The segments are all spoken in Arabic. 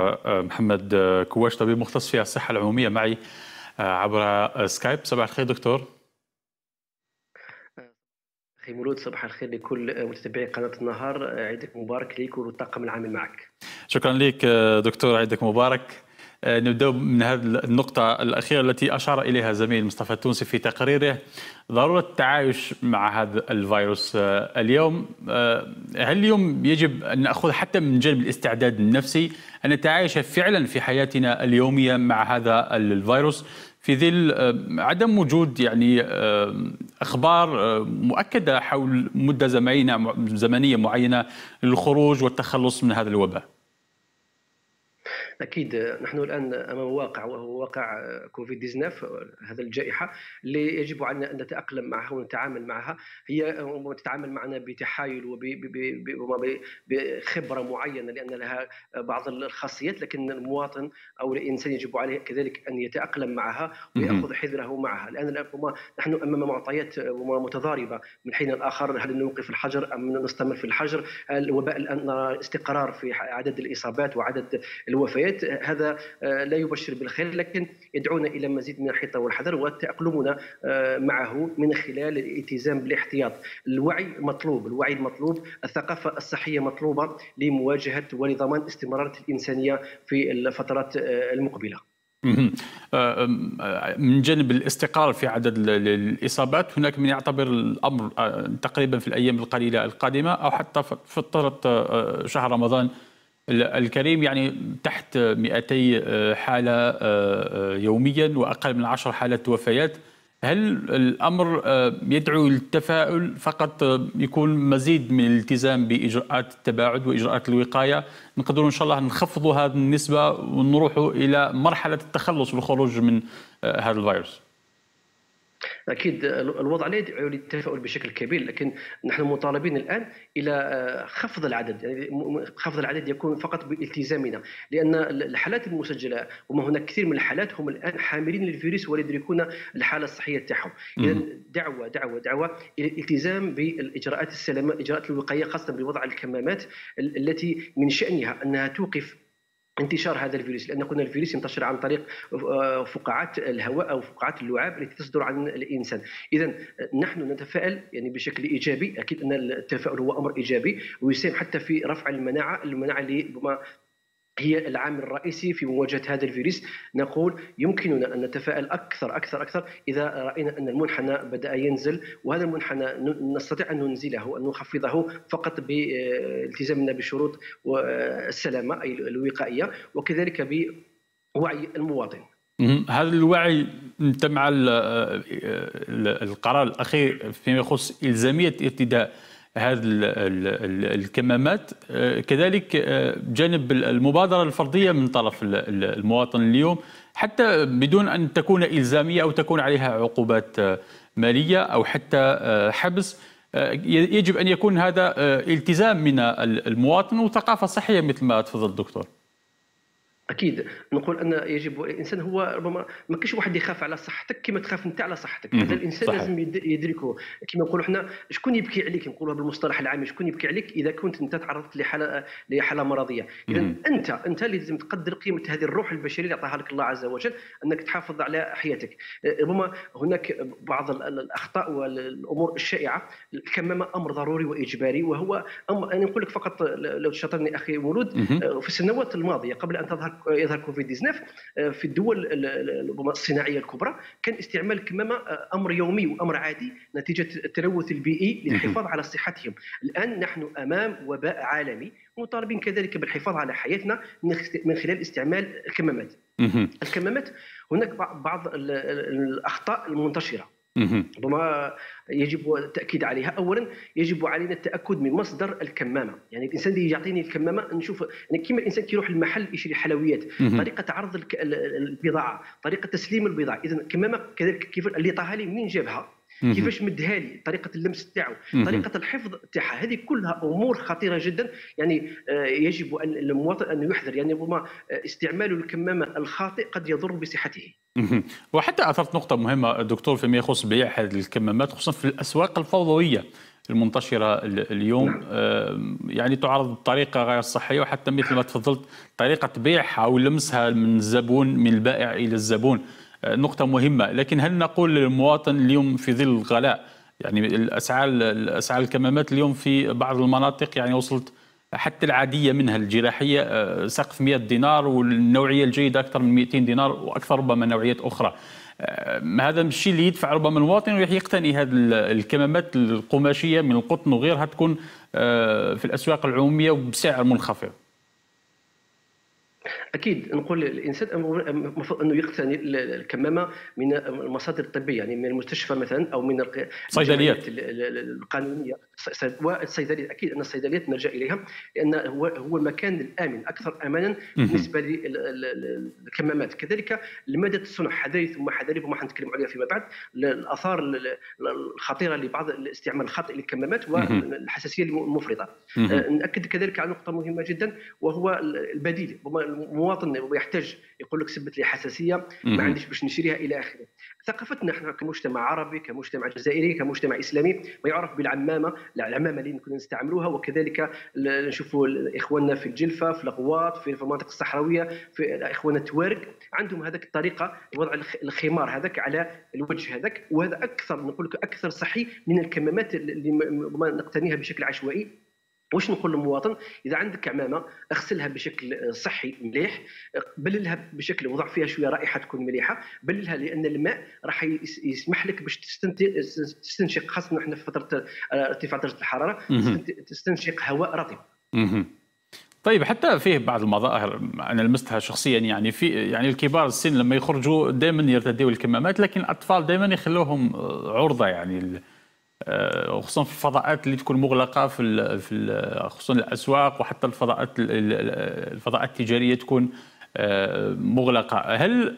محمد كواش طبيب مختص في الصحة العمومية معي عبر سكايب. صباح الخير دكتور. أخي مولود صباح الخير لكل متابعي قناة النهار. عيدك مبارك ليك والطاقم العامل معك. شكرا لك دكتور. عيدك مبارك. نبدأ من هذه النقطة الأخيرة التي أشار إليها زميل مصطفى التونسي في تقريره ضرورة التعايش مع هذا الفيروس اليوم هل اليوم يجب أن نأخذ حتى من جانب الاستعداد النفسي أن نتعايش فعلا في حياتنا اليومية مع هذا الفيروس في ظل عدم وجود يعني أخبار مؤكدة حول مدة زمنية معينة للخروج والتخلص من هذا الوباء. أكيد نحن الآن أمام واقع وهو واقع كوفيد 19 هذا الجائحة اللي يجب علينا أن نتأقلم معها ونتعامل معها. هي تتعامل معنا بتحايل وبخبره معينة لأن لها بعض الخاصيات لكن المواطن أو الإنسان يجب عليه كذلك أن يتأقلم معها ويأخذ حذره معها. لأن نحن أمام معطيات متضاربة. من حين اخر هل نوقف الحجر أم نستمر في الحجر؟ الوباء الآن استقرار في عدد الإصابات وعدد الوفيات؟ هذا لا يبشر بالخير لكن يدعونا إلى مزيد من الحيطة والحذر وتأقلمنا معه من خلال الالتزام بالاحتياط. الوعي مطلوب الوعي المطلوب الثقافة الصحية مطلوبة لمواجهة ولضمان استمرار الإنسانية في الفترات المقبلة. من جانب الاستقرار في عدد الإصابات هناك من يعتبر الأمر تقريبا في الأيام القليلة القادمة أو حتى فتره شهر رمضان الكريم يعني تحت 200 حالة يوميا وأقل من 10 حالات وفيات. هل الأمر يدعو للتفاؤل فقط يكون مزيد من الالتزام بإجراءات التباعد وإجراءات الوقاية؟ نقدر إن شاء الله نخفض هذه النسبة ونروح إلى مرحلة التخلص والخروج من هذا الفيروس. أكيد الوضع لا يدعو للتفاؤل بشكل كبير لكن نحن مطالبين الآن إلى خفض العدد يعني خفض العدد يكون فقط بإلتزامنا لأن الحالات المسجلة وما هناك كثير من الحالات هم الآن حاملين للفيروس ولا يدركون الحالة الصحية تاعهم. اذا دعوة دعوة دعوة إلى الالتزام بالإجراءات السلامة إجراءات الوقاية خاصة بوضع الكمامات التي من شأنها أنها توقف انتشار هذا الفيروس لأن قلنا الفيروس ينتشر عن طريق فقاعات الهواء أو فقاعات اللعاب التي تصدر عن الإنسان. اذا نحن نتفائل يعني بشكل إيجابي أكيد أن التفاؤل هو أمر إيجابي ويساهم حتى في رفع المناعة المناعة اللي هي العامل الرئيسي في مواجهة هذا الفيروس. نقول يمكننا أن نتفائل أكثر أكثر أكثر إذا رأينا أن المنحنى بدأ ينزل وهذا المنحنى نستطيع أن ننزله ان نخفضه فقط بالتزامنا بشروط السلامه أي الوقائية وكذلك بوعي المواطن. هذا الوعي انت مع القرار الأخير فيما يخص إلزامية ارتداء هذه الكمامات. كذلك جانب المبادرة الفردية من طرف المواطن اليوم حتى بدون أن تكون إلزامية أو تكون عليها عقوبات مالية أو حتى حبس يجب أن يكون هذا التزام من المواطن وثقافة صحية مثل ما تفضل الدكتور. أكيد. نقول أن يجب الإنسان هو ربما ما كاينش واحد يخاف على صحتك كما تخاف أنت على صحتك. هذا الإنسان صحيح. لازم يدركه. كما نقولوا إحنا شكون يبكي عليك؟ نقولوها بالمصطلح العامي شكون يبكي عليك إذا كنت أنت تعرضت لحالة لحالة مرضية؟ إذا أنت أنت اللي لازم تقدر قيمة هذه الروح البشرية اللي اعطاها لك الله عز وجل أنك تحافظ على حياتك. ربما هناك بعض الأخطاء والأمور الشائعة. الكمامة أمر ضروري وإجباري وهو أمر أنا نقول لك فقط لو تشاطرني أخي مولود في السنوات الماضية قبل أن تظهر يظهر كوفيد 19 في الدول الصناعية الكبرى كان استعمال الكمامة أمر يومي وأمر عادي نتيجة التلوث البيئي للحفاظ على صحتهم. الآن نحن أمام وباء عالمي مطالبين كذلك بالحفاظ على حياتنا من خلال استعمال الكمامات. الكمامات هناك بعض الأخطاء المنتشرة. ربما يجب التأكيد عليها. اولا يجب علينا التأكد من مصدر الكمامة. يعني الإنسان اللي يعطيني الكمامة نشوف يعني كما الإنسان كيروح المحل يشري حلويات. طريقة عرض البضاعة طريقة تسليم البضاعة. اذا الكمامة كذلك كيف اللي طاها لي منين جابها كيفاش مدها لي طريقة اللمس تاعو طريقة الحفظ تاعها. هذه كلها أمور خطيرة جدا. يعني يجب أن المواطن أن يحذر. يعني ربما استعمال الكمامة الخاطئ قد يضر بصحته. وحتى أثرت نقطة مهمة دكتور فيما يخص بيع هذه الكمامات خصوصا في الأسواق الفوضوية المنتشرة اليوم. نعم. يعني تعرض بطريقة غير صحيه وحتى مثل ما تفضلت طريقة بيعها أو لمسها من الزبون من البائع إلى الزبون. نقطة مهمة. لكن هل نقول للمواطن اليوم في ظل الغلاء؟ يعني الأسعار الأسعار الكمامات اليوم في بعض المناطق يعني وصلت حتى العادية منها الجراحية آه، سقف 100 دينار والنوعية الجيدة أكثر من 200 دينار وأكثر ربما نوعيات أخرى. آه، هذا الشيء اللي يدفع ربما المواطن يقتني هذه الكمامات القماشية من القطن وغيرها تكون آه، في الأسواق العمومية وبسعر منخفض. أكيد نقول الإنسان المفروض أنه يقتني الكمامة من المصادر الطبية يعني من المستشفى مثلا أو من الصيدليات القانونية. والصيدليات أكيد أن الصيدليات نلجا إليها لأن هو هو المكان الآمن أكثر امانا بالنسبة للكمامات كذلك لماده الصنع حذري ثم حذري وما حنتكلم عليها فيما بعد؟ الاثار الخطيرة لبعض الاستعمال الخاطئ للكمامات والحساسيه المفرطة. نأكد كذلك على نقطة مهمة جدا وهو البديل. المواطن يحتاج يقول لك سبت لي حساسية ما عنديش باش نشريها إلى آخره. ثقافتنا إحنا كمجتمع عربي كمجتمع جزائري كمجتمع إسلامي ما يعرف بالعمامة العمامة اللي كنا نستعملوها وكذلك نشوفوا إخواننا في الجلفة في الغواط في المناطق الصحراوية في إخواننا التوارق عندهم هذاك الطريقة وضع الخمار هذاك على الوجه هذاك وهذا أكثر نقول لك أكثر صحي من الكمامات اللي نقتنيها بشكل عشوائي. واش نقول للمواطن إذا عندك عمامة اغسلها بشكل صحي مليح بللها بشكل وضع فيها شوية رائحة تكون مليحة بللها لأن الماء راح يسمح لك باش تستنشق خاصة إحنا في فترة ارتفاع درجة الحرارة تستنشق هواء رطب. طيب حتى فيه بعض المظاهر أنا لمستها شخصيا يعني في يعني الكبار السن لما يخرجوا دائما يرتدوا الكمامات لكن الأطفال دائما يخلوهم عرضة يعني آه، خصوصا في الفضاءات اللي تكون مغلقة في في خصوصا الأسواق وحتى الفضاءات الفضاءات التجارية تكون آه، مغلقة. هل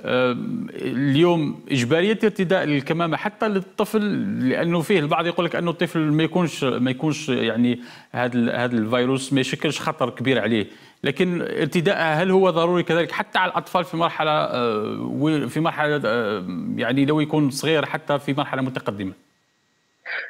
آه، اليوم إجبارية ارتداء الكمامة حتى للطفل؟ لأنه فيه البعض يقول لك أنه الطفل ما يكونش ما يكونش يعني هذا هذا الفيروس ما يشكلش خطر كبير عليه. لكن ارتداءها هل هو ضروري كذلك حتى على الأطفال في مرحلة في مرحلة يعني لو يكون صغير حتى في مرحلة متقدمة؟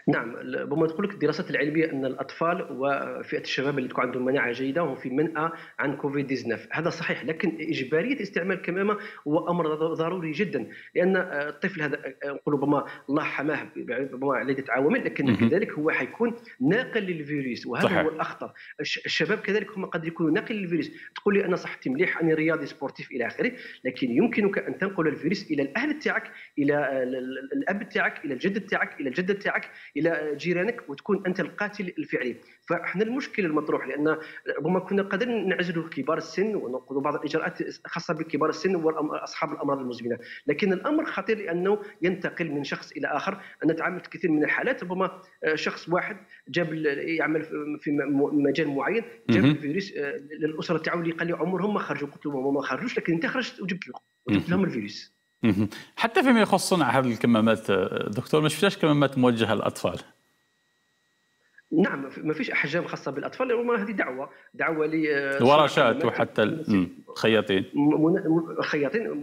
نعم ربما تقول لك الدراسات العلمية أن الأطفال وفئة الشباب اللي تكون عندهم مناعة جيدة هم في منأى عن كوفيد 19 هذا صحيح لكن إجبارية استعمال الكمامه هو أمر ضروري جدا لأن الطفل هذا نقول ربما الله حماه ربما عده عوامل لكن كذلك هو حيكون ناقل للفيروس وهذا صحيح. هو الأخطر. الشباب كذلك هم قد يكونوا ناقل للفيروس. تقول لي أنا صحتي مليح أنا رياضي sportif إلى آخره لكن يمكنك أن تنقل الفيروس إلى الأهل تاعك إلى الأب تاعك إلى الجد تاعك إلى الجدة تاعك إلى جيرانك وتكون أنت القاتل الفعلي. فإحنا المشكل المطروح لأن ربما كنا قادرين نعزلوا كبار السن ونقول بعض الإجراءات خاصة بكبار السن وأصحاب الأمراض المزمنة. لكن الأمر خطير لأنه ينتقل من شخص إلى آخر. أنا تعاملت كثير من الحالات ربما شخص واحد جاب يعمل في مجال معين جاب الفيروس آه، للأسرة تاعو اللي قال لي عمرهم ما خرجوا قلت لهم ما خرجوش لكن أنت خرجت وجبت لهم الفيروس. حتى فيما يخص صنع هذه الكمامات دكتور ما شفتش كمامات موجهة للأطفال؟ نعم ما فيش أحجام خاصة بالأطفال ربما هذه دعوة دعوة ل ورشات وحتى الخياطين. خياطين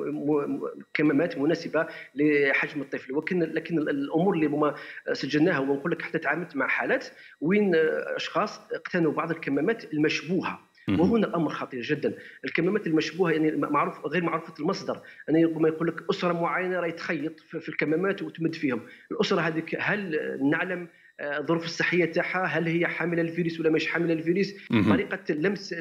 كمامات مناسبة لحجم الطفل. ولكن لكن الأمور اللي هما سجلناها ونقول لك حتى تعاملت مع حالات وين أشخاص اقتنوا بعض الكمامات المشبوهة. وهنا الأمر خطير جدا. الكمامات المشبوهة يعني معروف غير معروفة المصدر. يعني ربما يقول لك أسرة معينة راهي تخيط في الكمامات وتمد فيهم. الأسرة هذيك هل نعلم الظروف الصحية تاعها؟ هل هي حاملة الفيروس ولا مش حاملة الفيروس؟ طريقة لمس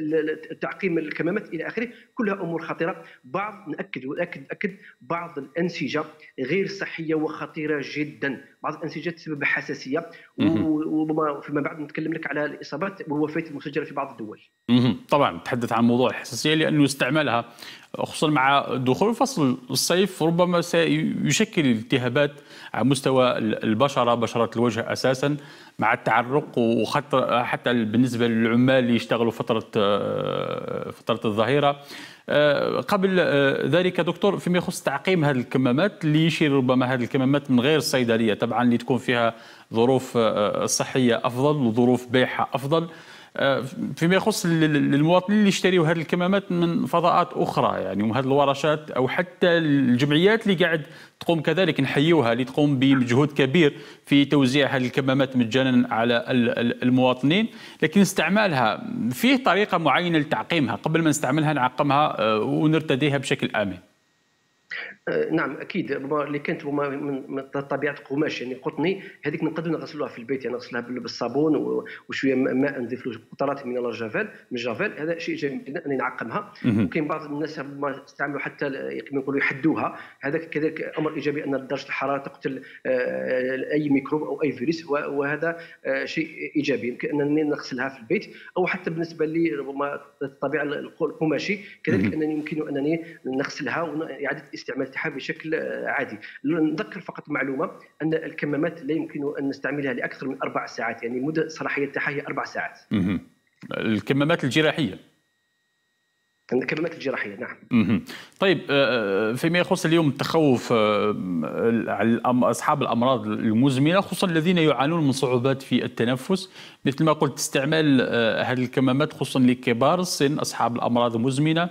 تعقيم الكمامات إلى آخره كلها أمور خطيرة. بعض نأكد وناكد ناكد بعض الأنسجة غير صحية وخطيرة جدا. بعض الأنسجة تسبب حساسية وربما فيما بعد نتكلم لك على الإصابات والوفيات المسجله في بعض الدول. طبعا تحدث عن موضوع الحساسية لأنه استعمالها خصوصا مع دخول فصل الصيف ربما سيشكل التهابات على مستوى البشرة بشرة الوجه أساسا مع التعرق وحتى حتى بالنسبة للعمال اللي يشتغلوا فترة فترة الظهيرة. آه، قبل آه، ذلك دكتور فيما يخص تعقيم هذه الكمامات اللي يشير ربما هذه الكمامات من غير الصيدليه طبعا اللي تكون فيها ظروف آه، صحية أفضل وظروف بيعها أفضل. فيما يخص المواطنين اللي يشتريوا هذه الكمامات من فضاءات أخرى يعني وهذه الورشات أو حتى الجمعيات اللي قاعد تقوم كذلك نحيوها اللي تقوم بمجهود كبير في توزيع هذه الكمامات مجانا على المواطنين. لكن استعمالها فيه طريقة معينة لتعقيمها قبل ما نستعملها نعقمها آه، ونرتديها بشكل آمن. آه، نعم أكيد. اللي كانت من طبيعة القماش يعني قطني هذيك نقدروا نغسلوها في البيت يعني نغسلها بالصابون وشوية ماء نضيف له قطرات من الجافيل من الجافيل هذا شيء جميل أني نعقمها. وكاين بعض الناس ما استعملوا حتى كما يقولوا يحدوها. هذا كذلك أمر إيجابي أن درجه الحرارة تقتل آه، أي ميكروب أو أي فيروس. وهذا آه، شيء إيجابي. يمكن أنني نغسلها في البيت. أو حتى بالنسبة لي ربما الطبيعة القماشي كذلك أنني يمكن أنني نغسلها واعاده استعمال تاعها بشكل عادي. نذكر فقط معلومة أن الكمامات لا يمكن أن نستعملها لأكثر من أربع ساعات يعني مدة الصلاحيه تاعها هي أربع ساعات. الكمامات الجراحية. الكمامات الجراحية نعم. طيب آه، آه، فيما يخص اليوم التخوف على آه، أصحاب الأمراض المزمنة خصوصا الذين يعانون من صعوبات في التنفس. مثل ما قلت استعمال هذه الكمامات خصوصا لكبار السن أصحاب الأمراض المزمنة.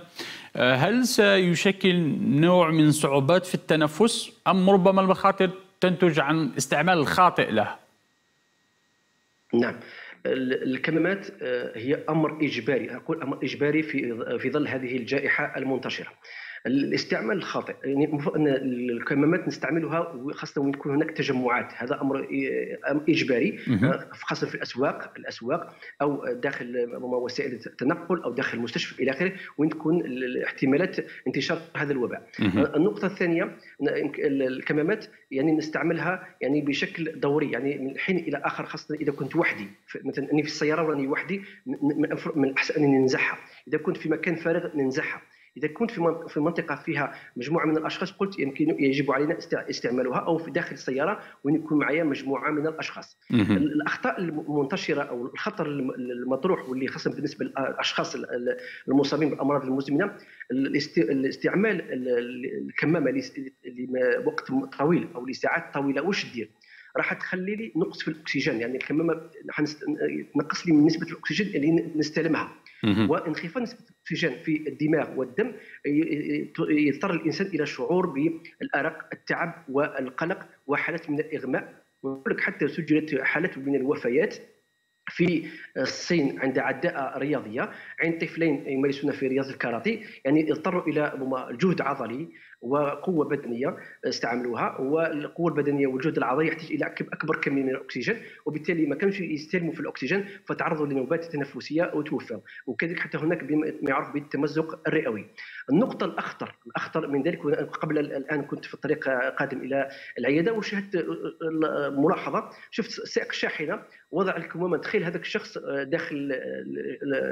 هل سيشكل نوع من صعوبات في التنفس؟ أم ربما المخاطر تنتج عن استعمال الخاطئ له؟ نعم. الكمامات آه، هي أمر إجباري. أقول أمر إجباري في في ظل هذه الجائحة المنتشرة. الاستعمال الخاطئ يعني المفروض أن الكمامات نستعملها خاصه وين تكون هناك تجمعات. هذا أمر إجباري خاصة في الأسواق الأسواق أو داخل وسائل التنقل أو داخل المستشفى إلى آخره وين تكون احتمالات انتشار هذا الوباء. النقطة الثانية الكمامات يعني نستعملها يعني بشكل دوري. يعني من حين إلى آخر خاصة إذا كنت وحدي. مثلا أني في السيارة وراني وحدي من الأحسن أني ننزعها إذا كنت في مكان فارغ ننزعها إذا كنت في في منطقة فيها مجموعة من الأشخاص قلت يمكن يجب علينا استعمالها أو في داخل السيارة وين يكون معايا مجموعة من الأشخاص. الأخطاء المنتشرة أو الخطر المطروح واللي خاصة بالنسبة للأشخاص المصابين بالأمراض المزمنة الاستعمال الكمامة لوقت طويل أو لساعات طويلة واش دير؟ راح تخلي لي نقص في الأكسجين يعني الكمامة تنقص لي من نسبة الأكسجين اللي نستلمها. وانخفاض نسبة الأكسجين في الدماغ والدم يضطر الإنسان إلى الشعور بالأرق التعب والقلق وحالات من الإغماء. ونقول حتى سجلت حالات من الوفيات في الصين عند عداء رياضية. عند طفلين يمارسون في رياضه الكاراتيه يعني اضطروا إلى جهد عضلي وقوة بدنية استعملوها والقوة البدنية والجهد العضلي يحتاج إلى أكبر كم من الأكسجين وبالتالي ما كانوش يستلموا في الأكسجين فتعرضوا لنوبات تنفسية وتوفوا وكذلك حتى هناك ما يعرف بالتمزق الرئوي. النقطة الأخطر الأخطر من ذلك قبل الآن كنت في الطريق قادم إلى العيادة وشاهدت ملاحظه شفت سائق شاحنة وضع الكمامه تخيل هذاك الشخص داخل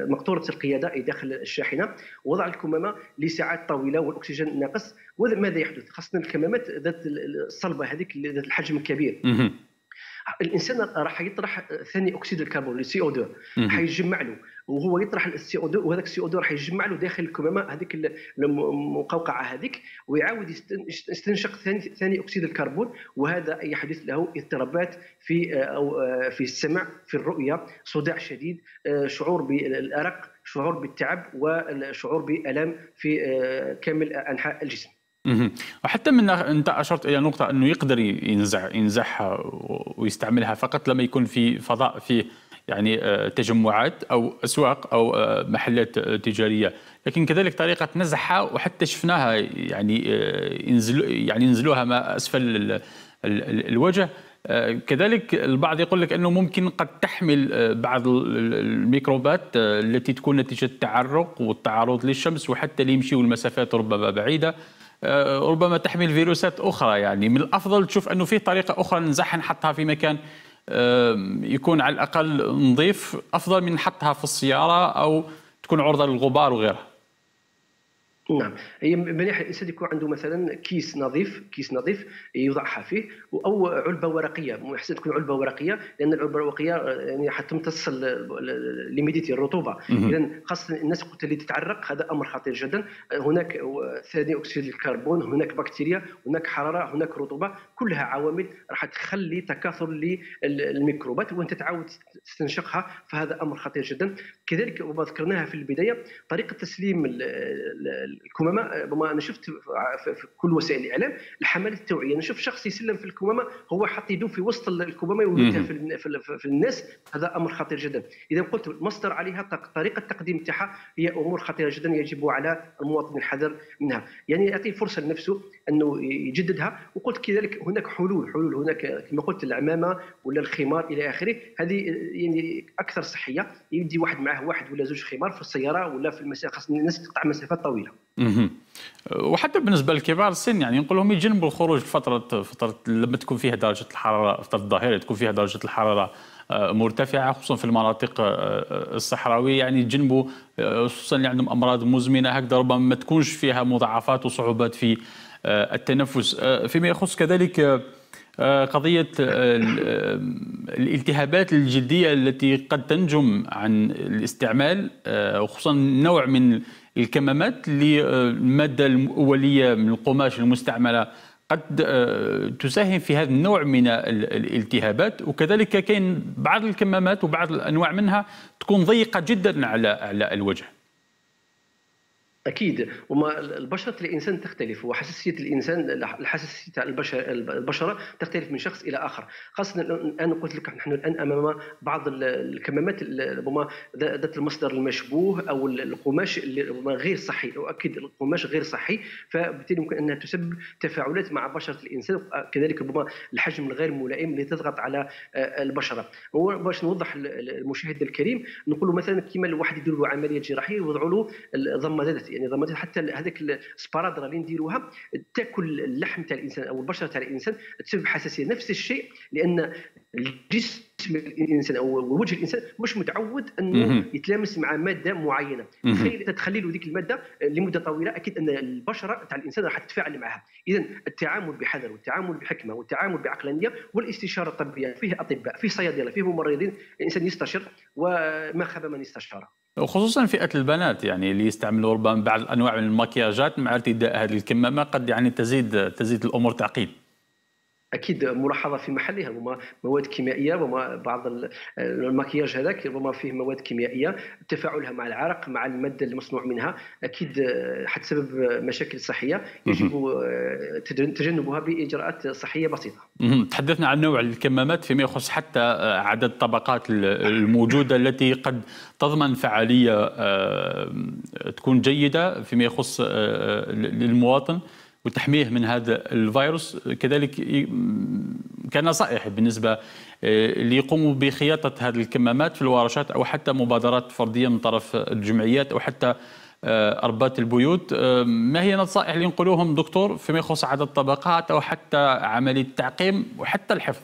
مقطورة القيادة أي داخل الشاحنة وضع الكمامه لساعات طويلة والأكسجين ناقص وماذا يحدث؟ خاصه الكمامات ذات الصلبة هذيك ذات الحجم الكبير. الإنسان راح يطرح ثاني أكسيد الكربون ال CO2 حيجمع له وهو يطرح السي أو 2 وهذاك السي أو 2 راح يجمع له داخل الكمامة هذيك المقوقعة هذيك ويعاود يستنشق ثاني ثاني أكسيد الكربون وهذا يحدث له اضطرابات في أو في السمع في الرؤية صداع شديد شعور بالأرق شعور بالتعب والشعور بالام في كامل أنحاء الجسم. وحتى من أنت أشرت إلى نقطة أنه يقدر ينزع ينزعها ويستعملها فقط لما يكون في فضاء فيه يعني آه، تجمعات أو أسواق أو آه، محلات تجارية. لكن كذلك طريقة نزعها وحتى شفناها يعني آه، ينزلوا يعني ينزلوها ما أسفل الوجه. كذلك البعض يقول لك أنه ممكن قد تحمل بعض الميكروبات التي تكون نتيجة التعرق والتعرض للشمس وحتى اللي يمشيوا المسافات ربما بعيدة. آه، ربما تحمل فيروسات أخرى يعني. من الأفضل تشوف أنه في طريقة أخرى نزحها نحطها في مكان يكون على الأقل نظيف أفضل من نحطها في السيارة أو تكون عرضة للغبار وغيرها. نعم. هي مليح الإنسان يكون عنده مثلا كيس نظيف كيس نظيف يوضعها فيه أو علبة ورقية. محسن تكون علبة ورقية لأن العلبة الورقية يعني حتمتص l'humidité الرطوبة. اذا خاصة الناس اللي تتعرق هذا أمر خطير جدا. هناك ثاني أكسيد الكربون هناك بكتيريا هناك حرارة هناك رطوبة. كلها عوامل راح تخلي تكاثر للميكروبات وانت تعاود تستنشقها فهذا أمر خطير جدا. كذلك وما ذكرناها في البداية طريقة تسليم الكمامة ربما أنا شفت في كل وسائل الإعلام الحملات التوعية. أنا شفت شخص يسلم في الكمامة هو حاط يده في وسط الكمامة ويمدها في, في, في الناس. هذا أمر خطير جدا. إذا قلت المصدر عليها طريقة التقديم تاعها هي أمور خطيرة جدا يجب على المواطن الحذر منها. يعني يعطي فرصة لنفسه أنه يجددها وقلت كذلك هناك حلول حلول هناك كما قلت العمامة ولا الخمار إلى آخره. هذه يعني أكثر صحية يدي واحد معه واحد ولا زوج خمار في السيارة ولا في المسافة خاص الناس تقطع مسافات طويلة. وحتى بالنسبة لكبار السن يعني نقول لهم يجنبوا الخروج فترة فترة لما تكون فيها درجة الحرارة فترة الظهيرة تكون فيها درجة الحرارة آه، مرتفعة خصوصا في المناطق آه، آه، الصحراوية يعني يجنبوا خصوصا اللي عندهم أمراض مزمنة هكذا ربما ما تكونش فيها مضاعفات وصعوبات في التنفس. فيما يخص كذلك قضية الالتهابات الجلدية التي قد تنجم عن الاستعمال وخصوصا نوع من الكمامات اللي المادة الأولية من القماش المستعملة قد تساهم في هذا النوع من الالتهابات. وكذلك كاين بعض الكمامات وبعض الأنواع منها تكون ضيقة جدا على على الوجه. أكيد. وما البشرة الإنسان تختلف. وحساسية الإنسان الحساسية تاع البشر البشرة تختلف من شخص إلى آخر. خاصة الآن قلت لك نحن الآن أمام بعض الكمامات ربما ذات المصدر المشبوه أو القماش اللي غير صحي. اؤكد القماش غير صحي فبالتالي ممكن أنها تسبب تفاعلات مع بشرة الإنسان كذلك ربما الحجم الغير ملائم اللي تضغط على البشرة. هو باش نوضح المشاهد الكريم نقول مثلا كما الواحد يدير له عملية جراحية يوضعوا له ضمادات يعني ضمادات حتى هذاك السبارادرا اللي نديروها تاكل اللحم تاع الإنسان أو البشرة تاع الإنسان تسبب حساسية. نفس الشيء لأن الجسم الإنسان أو وجه الإنسان مش متعود أنه يتلامس مع مادة معينة. تخيل تخلي له ذيك المادة لمدة طويلة أكيد أن البشرة تاع الإنسان راح تتفاعل معها. اذا التعامل بحذر والتعامل بحكمة والتعامل بعقلانية والاستشارة الطبية فيه أطباء فيه صيادلة فيه ممرضين الإنسان يستشر وما خاب من استشار وخصوصا فئه البنات يعني اللي يستعملوا ربما بعض الأنواع من المكياجات مع ارتداء هذه الكمامة قد يعني تزيد تزيد الأمور تعقيد. أكيد ملاحظة في محلها ربما مواد كيميائية ربما بعض المكياج هذاك ربما فيه مواد كيميائية تفاعلها مع العرق مع المادة المصنوع منها أكيد حتسبب مشاكل صحية يجب تجنبها بإجراءات صحية بسيطة. تحدثنا عن نوع الكمامات فيما يخص حتى عدد الطبقات الموجودة التي قد تضمن فعالية آه، تكون جيدة فيما يخص آه، للمواطن. وتحميه من هذا الفيروس كذلك كنصائح بالنسبة آه، اللي يقوموا بخياطة هذه الكمامات في الورشات أو حتى مبادرات فردية من طرف الجمعيات أو حتى آه، أربات البيوت. آه، ما هي النصائح اللي نقولوهم دكتور فيما يخص عدد الطبقات أو حتى عملية التعقيم وحتى الحفظ؟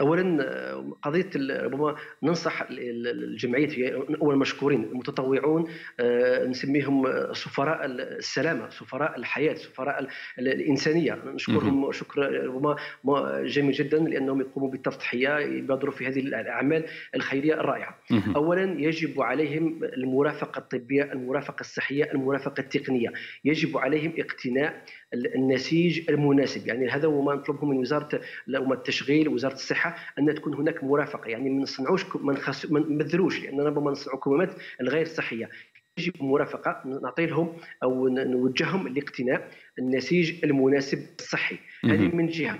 اولا قضية ربما ننصح الجمعيات اولا مشكورين المتطوعون آه، نسميهم سفراء السلامة سفراء الحياة سفراء الإنسانية. نشكرهم شكر ربما جميل جدا لأنهم يقوموا بالتضحية يبادروا في هذه الأعمال الخيرية الرائعة. اولا يجب عليهم المرافقة الطبية المرافقة الصحية المرافقة التقنية. يجب عليهم اقتناء النسيج المناسب. يعني هذا هو ما نطلبه من وزارة التشغيل وزارة الصحة أن تكون هناك مرافقة. يعني ما نصنعوش ما نبذروش لاننا ربما نصنعوا كمامات الغير صحية. يجب مرافقة نعطي لهم أو نوجههم لاقتناء النسيج المناسب الصحي. هذه من جهة.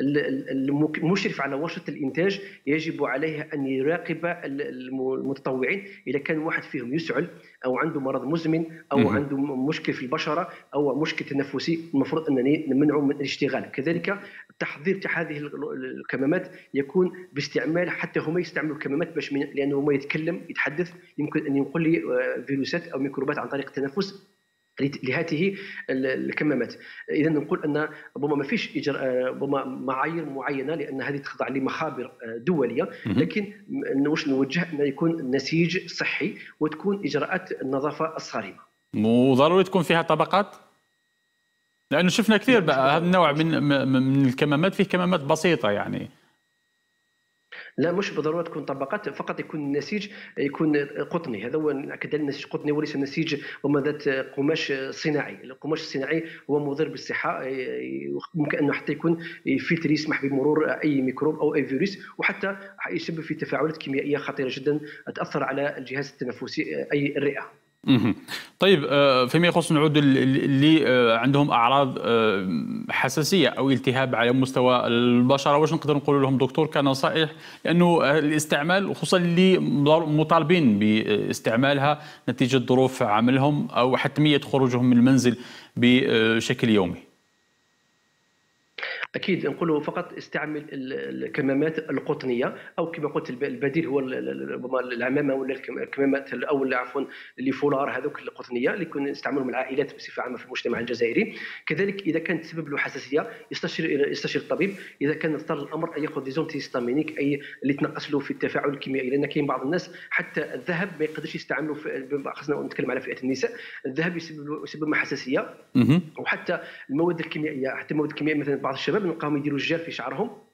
المشرف على ورشه الإنتاج يجب عليه أن يراقب المتطوعين. إذا كان واحد فيهم يسعل أو عنده مرض مزمن أو مم. عنده مشكل في البشرة أو مشكل تنفسي المفروض أنني نمنعه من الاشتغال. كذلك التحضير تاع هذه الكمامات يكون باستعمال حتى هما يستعملوا الكمامات باش لأنه هما يتكلم يتحدث يمكن أن ينقل لي آه، فيروسات أو ميكروبات عن طريق التنفس. لهذه الكمامات. اذا نقول أن ربما ما فيش اجراء ربما معايير معينة لأن هذه تخضع لمخابر آه، دولية. لكن واش نوجه أن يكون نسيج صحي وتكون إجراءات النظافة الصارمة؟ وضروري تكون فيها طبقات؟ لأنه شفنا كثير بقى هذا النوع من من الكمامات فيه كمامات بسيطة يعني. لا مش بالضرورة تكون طبقات فقط يكون النسيج يكون قطني. هذا هو ناكد النسيج قطني وليس نسيج وما ذات قماش صناعي. القماش الصناعي هو مضر بالصحة ممكن أنه حتى يكون فلتر يسمح بمرور أي ميكروب أو أي فيروس وحتى يسبب في تفاعلات كيميائية خطيرة جدا تأثر على الجهاز التنفسي أي الرئة. طيب آه، فيما يخص الناس اللي آه، عندهم أعراض آه، حساسية أو التهاب على مستوى البشرة. واش نقدر نقول لهم دكتور كنصائح لأنه الاستعمال خصوصا اللي مطالبين باستعمالها نتيجة ظروف عملهم أو حتمية خروجهم من المنزل بشكل يومي. أكيد نقولوا فقط استعمل الكمامات القطنية أو كما قلت البديل هو العمامة ولا الكمامات أو عفوا les foulards هذوك القطنية اللي كنا نستعملهم العائلات بصفة عامة في المجتمع الجزائري. كذلك إذا كانت تسبب له حساسية يستشير يستشير الطبيب. إذا كان اضطر الأمر أن يأخذ des antihistaminiques أي اللي تنقص له في التفاعل الكيميائي لأن كاين بعض الناس حتى الذهب ما يقدرش يستعملوا خاصنا نتكلم على فئة النساء الذهب يسبب يسبب حساسية. وحتى المواد الكيميائيه حتى المواد الكيميائية مثلا بعض الشباب نلقاهم يديروا الجير في شعرهم.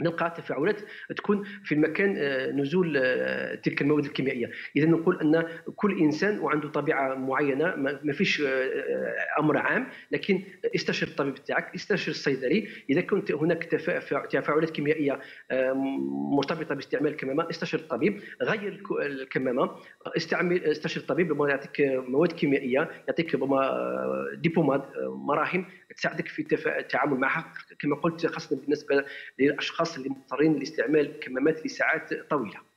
نلقى تفاعلات تكون في المكان آه، نزول آه، تلك المواد الكيميائية. إذا نقول أن كل إنسان وعنده طبيعة معينة ما فيش آه، أمر عام لكن استشر الطبيب تاعك استشر الصيدلي. إذا كنت هناك تفاعلات كيميائية مرتبطة باستعمال الكمامة استشر الطبيب. غير الكمامة استعمل استشر الطبيب لما يعطيك مواد كيميائية يعطيك ديبوماد مراهم تساعدك في التعامل معها. كما قلت خاصة بالنسبة للأشخاص اللي مضطرين لاستعمال الكمامات لساعات طويلة.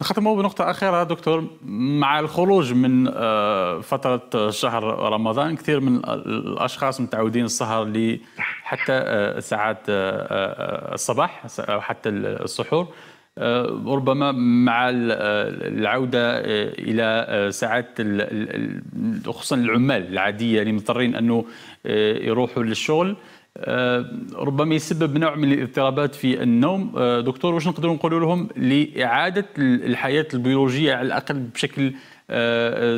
نختم بنقطة أخيرة دكتور. مع الخروج من آه، فترة شهر رمضان كثير من الأشخاص متعودين السهر حتى آه، ساعات آه، الصباح أو حتى السحور. ربما مع العودة إلى ساعات خصوصا العمال العادية اللي مضطرين أنه يروحوا للشغل. ربما يسبب نوع من الاضطرابات في النوم. دكتور واش نقدروا نقولوا لهم لإعادة الحياة البيولوجية على الأقل بشكل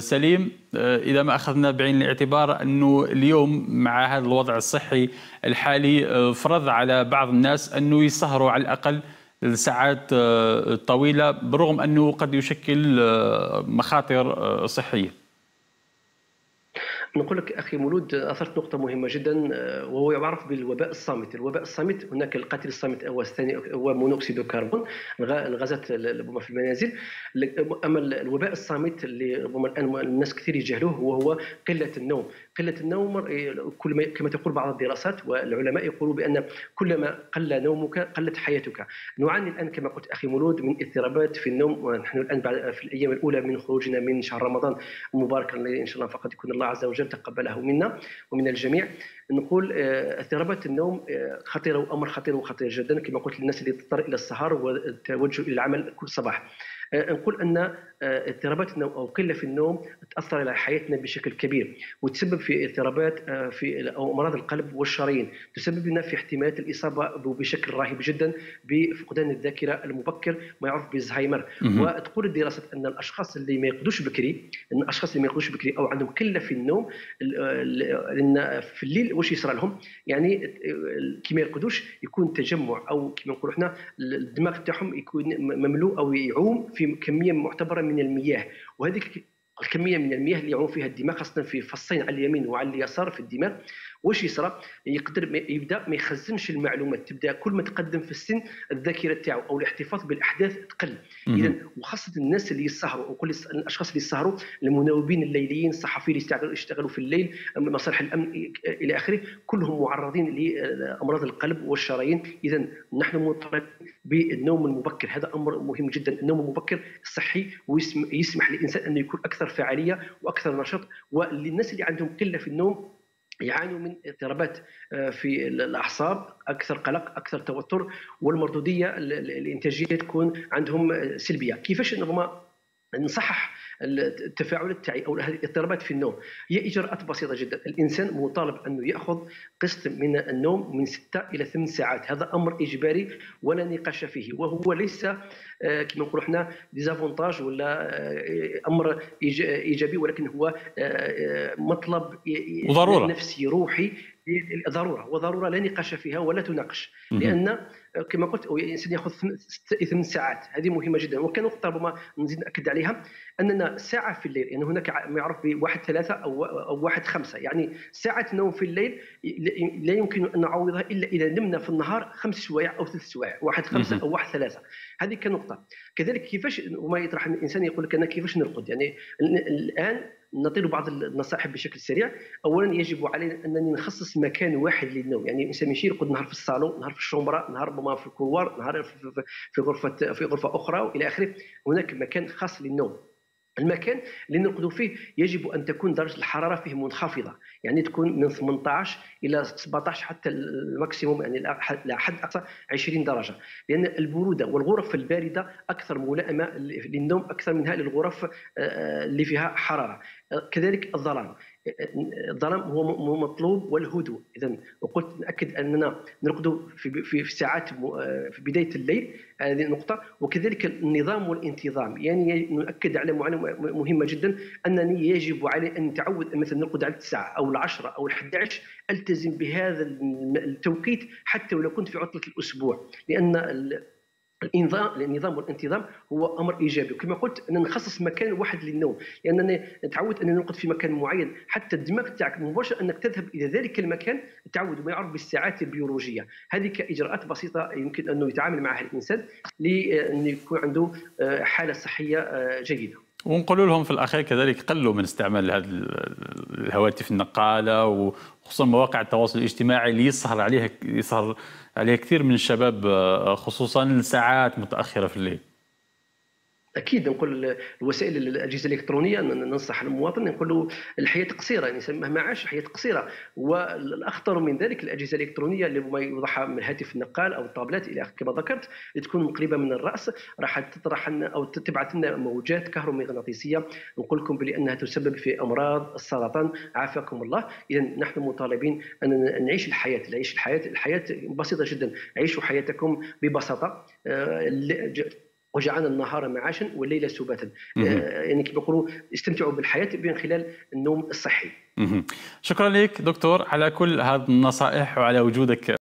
سليم؟ إذا ما أخذنا بعين الاعتبار أنه اليوم مع هذا الوضع الصحي الحالي فرض على بعض الناس أنه يسهروا على الأقل الساعات آه، طويلة برغم أنه قد يشكل آه، مخاطر آه، صحية. نقول لك أخي مولود أثرت نقطة مهمة جدا وهو يعرف بالوباء الصامت، الوباء الصامت هناك القاتل الصامت هو الثاني هو مونوكسيد الكربون الغازات ربما في المنازل. أما الوباء الصامت اللي ربما الآن الناس كثير يجهلوه هو هو قلة النوم، قلة النوم كل ما كما تقول بعض الدراسات والعلماء يقولوا بأن كلما قل نومك قلت حياتك، نعاني الآن كما قلت أخي مولود من اضطرابات في النوم ونحن الآن في الأيام الأولى من خروجنا من شهر رمضان المبارك الذي إن شاء الله فقد يكون الله عز وجل تقبله منا ومن الجميع. نقول آه، اضطرابات النوم آه، خطيره وامر خطير وخطير جدا كما قلت للناس اللي تضطر إلى السهر والتوجه إلى العمل كل صباح. نقول أن اضطرابات النوم أو قلة في النوم تأثر على حياتنا بشكل كبير وتسبب في اضطرابات في أو أمراض القلب والشرايين تسبب لنا في احتمالات الإصابة بشكل رهيب جدا بفقدان الذاكرة المبكر ما يعرف بالزهايمر وتقول الدراسات أن الأشخاص اللي ما يقضوش بكري أن الأشخاص اللي ما يقضوش بكري أو عندهم قلة في النوم لأن في الليل واش يصرى لهم؟ يعني كي ما يرقدوش يكون تجمع أو كما نقولوا إحنا الدماغ تاعهم يكون مملوء أو يعوم في كمية معتبرة من المياه وهذيك الكمية من المياه اللي يعوم فيها الدماغ خاصة في فصين على اليمين وعلى اليسار في الدماغ واش يصرى؟ يقدر يبدأ ما يخزنش المعلومات تبدأ كل ما تقدم في السن الذاكرة تاعو أو الاحتفاظ بالأحداث تقل. اذا وخاصة الناس اللي يسهروا وكل الأشخاص اللي يسهروا المناوبين الليليين الصحفيين اللي يشتغلوا في الليل مصالح الأمن إلى آخره كلهم معرضين لأمراض القلب والشرايين. اذا نحن مضطرين بالنوم المبكر. هذا أمر مهم جدا. النوم المبكر صحي ويسمح للإنسان انه يكون أكثر فعالية وأكثر نشاط. وللناس اللي عندهم قلة في النوم يعانوا من اضطرابات آه، في الأعصاب أكثر قلق أكثر توتر والمردودية الإنتاجية تكون عندهم سلبية. كيفاش نصحح التفاعلات تاعي أو الاضطرابات في النوم. هي إجراءات بسيطة جدا. الإنسان مطالب انه يأخذ قسط من النوم من 6 إلى 8 ساعات. هذا أمر إجباري ولا نقاش فيه. وهو ليس آه، كما نقولوا إحنا ديزافونتاج ولا آه، أمر إيجابي ولكن هو آه، مطلب وضرورة. نفسي روحي ضرورة وضرورة لا نقاش فيها ولا تناقش. لأن كما قلت الإنسان يأخذ ثمان ساعات. هذه مهمة جدا. وكنقطه ربما نزيد نأكد عليها. أننا ساعة في الليل يعني هناك ما يعرف بواحد ثلاثة أو أو واحد خمسة. يعني ساعة نوم في الليل لا يمكن أن نعوضها إلا إذا نمنا في النهار خمس سوايع أو ثلاث سوايع. واحد خمسة أو واحد ثلاثة. هذه كنقطة. كذلك كيفاش وما يطرح الإنسان يقول لك أنا كيفاش نرقد؟ يعني الآن نطير بعض النصائح بشكل سريع. اولا يجب علينا أنني نخصص مكان واحد للنوم. يعني الإنسان ماشي يرقد نهار في الصالون نهار في الشومبرة نهار ربما في الكوار نهار في غرفة في غرفة أخرى وإلى آخره. هناك مكان خاص للنوم. المكان اللي نرقدوا فيه يجب أن تكون درجة الحرارة فيه منخفضة. يعني تكون من 18 إلى 17 حتى الماكسيموم يعني لا حد أقصى 20 درجة. لأن البرودة والغرف الباردة أكثر ملائمة للنوم أكثر منها للغرف آه، آه، اللي فيها حرارة. كذلك الظلام. الظلام هو مطلوب والهدوء. اذا وقلت نأكد أننا نرقد في في ساعات في بداية الليل. هذه النقطة. وكذلك النظام والانتظام. يعني نؤكد على معلومه مهمة جدا. أنني يجب علي أن نتعود مثلا نرقد على التسعة أو العشرة أو ال11 ألتزم بهذا التوقيت حتى ولو كنت في عطلة الأسبوع. لأن الانظام النظام والانتظام هو أمر إيجابي. وكما قلت ان نخصص مكان واحد للنوم لانني نتعود ان نرقد في مكان معين. حتى الدماغ تاعك مباشرة أنك تذهب إلى ذلك المكان تعود ما يعرف بالساعات البيولوجية. هذه كإجراءات بسيطة يمكن أنه يتعامل معها الإنسان لأن يكون عنده آه، حالة صحية آه، جيدة. ونقول لهم في الأخير كذلك قلوا من استعمال هذه الهواتف النقالة وخصوصا مواقع التواصل الاجتماعي اللي يسهر عليها يسهر عليها كثير من الشباب آه، خصوصا ساعات متأخرة في الليل. أكيد نقول الوسائل الأجهزة الإلكترونية ننصح المواطن نقول له الحياة قصيرة يعني مهما عاش الحياة قصيرة. والأخطر من ذلك الأجهزة الإلكترونية اللي ما يوضعها من الهاتف النقال أو الطابلات إلى كما ذكرت تكون قريبة من الرأس راح تطرح أو تبعث لنا موجات كهرومغناطيسية. نقول لكم بأنها تسبب في أمراض السرطان. عافاكم الله. إذا نحن مطالبين أن نعيش الحياة نعيش الحياة الحياة بسيطة جدا. عيشوا حياتكم ببساطة. آه، وجعلنا النهار معاشا والليل سباتا. آه، يعني كما يقولوا استمتعوا بالحياة من خلال النوم الصحي. شكرا لك دكتور على كل هذه النصائح وعلى وجودك.